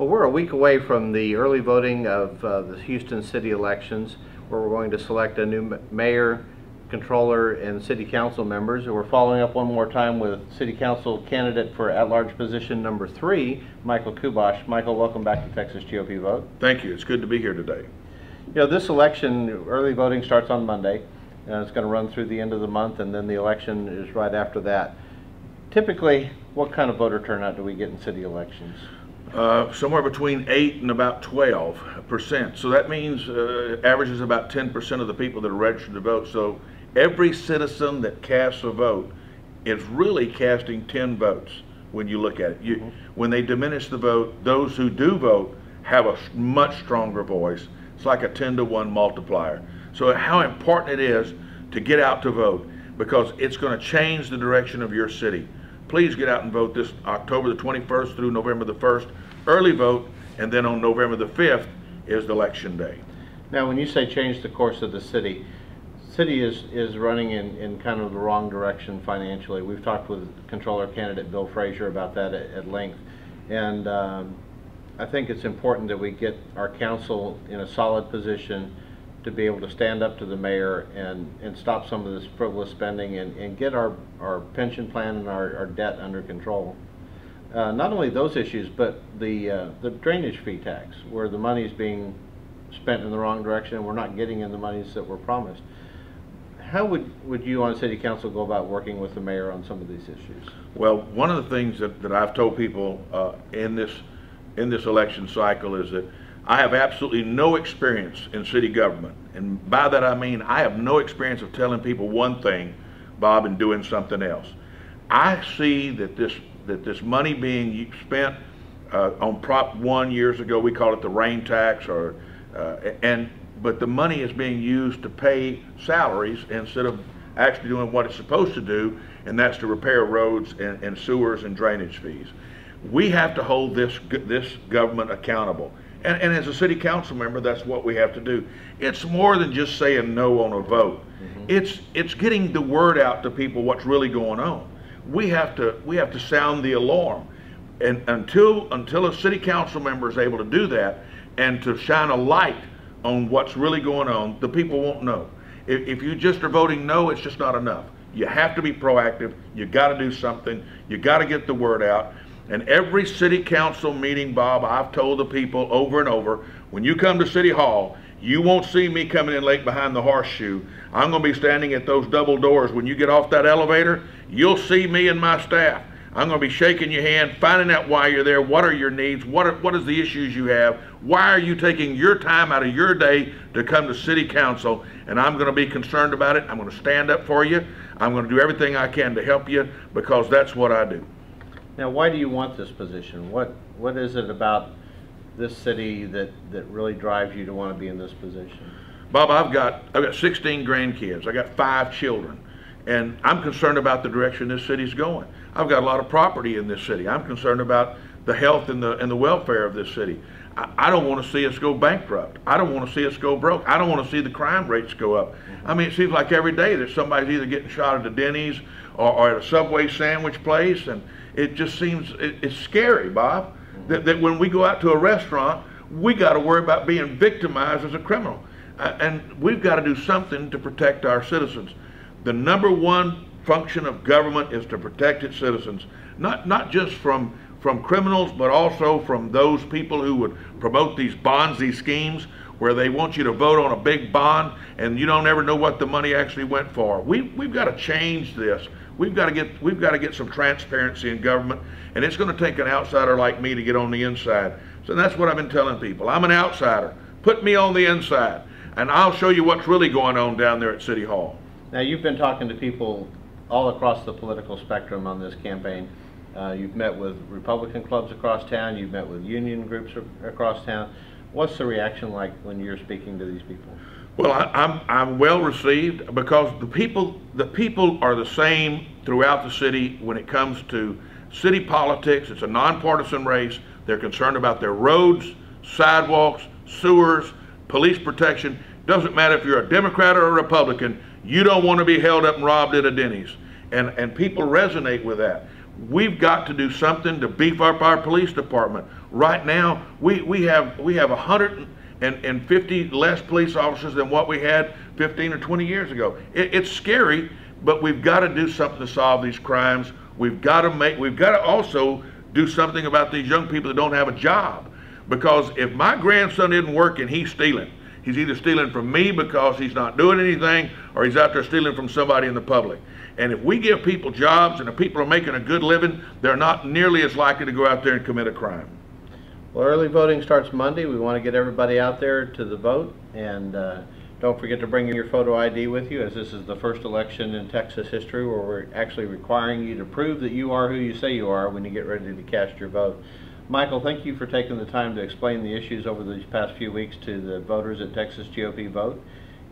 Well, we're a week away from the early voting of uh, the Houston city elections, where we're going to select a new mayor, controller, and city council members. And we're following up one more time with city council candidate for at-large position number three, Michael Kubosh. Michael, welcome back to Texas GOP Vote. Thank you. It's good to be here today. You know, this election, early voting starts on Monday, and it's going to run through the end of the month, and then the election is right after that. Typically, what kind of voter turnout do we get in city elections? Uh, somewhere between 8 and about 12 percent. So that means uh, averages about 10 percent of the people that are registered to vote. So every citizen that casts a vote is really casting 10 votes when you look at it. You, When they diminish the vote, those who do vote have a much stronger voice. It's like a 10 to 1 multiplier. So how important it is to get out to vote because it's going to change the direction of your city. Please get out and vote this October the 21st through November the 1st. Early vote, and then on November the 5th is the election day. Now, when you say change the course of the city, city is, is running in, in kind of the wrong direction financially. We've talked with controller candidate Bill Frazer about that at, at length. And um, I think it's important that we get our council in a solid position to be able to stand up to the mayor and, and stop some of this frivolous spending and, and get our, our pension plan and our, our debt under control. Uh, not only those issues, but the, uh, the drainage fee tax, where the money is being spent in the wrong direction and we're not getting in the monies that were promised. How would, would you on city council go about working with the mayor on some of these issues? Well, one of the things that, that I've told people uh, in this in this election cycle is that I have absolutely no experience in city government, and by that I mean I have no experience of telling people one thing, Bob, and doing something else. I see that this that this money being spent uh, on Prop One years ago, we called it the rain tax, or uh, and but the money is being used to pay salaries instead of actually doing what it's supposed to do, and that's to repair roads and, and sewers and drainage fees. We have to hold this this government accountable. And, and as a city council member, that's what we have to do. It's more than just saying no on a vote. Mm-hmm. It's it's getting the word out to people what's really going on. We have to we have to sound the alarm. And until until a city council member is able to do that and to shine a light on what's really going on, the people won't know. If, if you just are voting no, it's just not enough. You have to be proactive. You got to do something. You got to get the word out. And every city council meeting, Bob, I've told the people over and over, when you come to City Hall, you won't see me coming in late behind the horseshoe. I'm going to be standing at those double doors. When you get off that elevator, you'll see me and my staff. I'm going to be shaking your hand, finding out why you're there. What are your needs? What are, what is the issues you have? Why are you taking your time out of your day to come to city council? And I'm going to be concerned about it. I'm going to stand up for you. I'm going to do everything I can to help you because that's what I do. Now, why do you want this position? What, what is it about this city that, that really drives you to want to be in this position? Bob, I've got I've got 16 grandkids. I got five children, and I'm concerned about the direction this city's going. I've got a lot of property in this city. I'm concerned about the health and the and the welfare of this city. I, I don't want to see us go bankrupt. I don't want to see us go broke. I don't want to see the crime rates go up. I mean, it seems like every day that somebody's either getting shot at a Denny's or, or at a Subway sandwich place, and it just seems it, it's scary, Bob. That, that when we go out to a restaurant, we got to worry about being victimized as a criminal. Uh, and we've got to do something to protect our citizens. The number one function of government is to protect its citizens, not not just from from criminals, but also from those people who would promote these Ponzi schemes where they want you to vote on a big bond and you don't ever know what the money actually went for. We we've got to change this. We've got to get we've got to get some transparency in government, and it's going to take an outsider like me to get on the inside. So that's what I've been telling people. I'm an outsider. Put me on the inside, and I'll show you what's really going on down there at City Hall. Now, you've been talking to people all across the political spectrum on this campaign. Uh, you've met with Republican clubs across town, you've met with union groups across town. What's the reaction like when you're speaking to these people? Well, I, I'm I'm well received because the people the people are the same throughout the city when it comes to city politics. It's a nonpartisan race. They're concerned about their roads, sidewalks, sewers, police protection. Doesn't matter if you're a Democrat or a Republican. You don't want to be held up and robbed at a Denny's, and and people resonate with that. We've got to do something to beef up our police department. Right now, we, we have, we have a hundred and, and fifty less police officers than what we had fifteen or twenty years ago. It, it's scary, but we've got to do something to solve these crimes. We've got to make, we've got to also do something about these young people that don't have a job. Because if my grandson isn't working, he's stealing. He's either stealing from me because he's not doing anything, or he's out there stealing from somebody in the public. And if we give people jobs and if people are making a good living, they're not nearly as likely to go out there and commit a crime. Well, early voting starts Monday. We want to get everybody out there to the vote. And uh, don't forget to bring your photo ID with you, as this is the first election in Texas history where we're actually requiring you to prove that you are who you say you are when you get ready to cast your vote. Michael, thank you for taking the time to explain the issues over these past few weeks to the voters at Texas GOP Vote.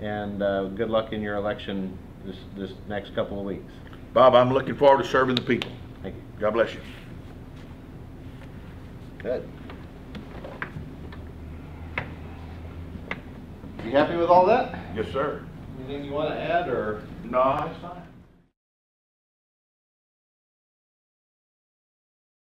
And uh, good luck in your election this, this next couple of weeks. Bob, I'm looking forward to serving the people. Thank you. God bless you. Good. You happy with all that? Yes, sir. Anything you want to add, or? No, it's fine.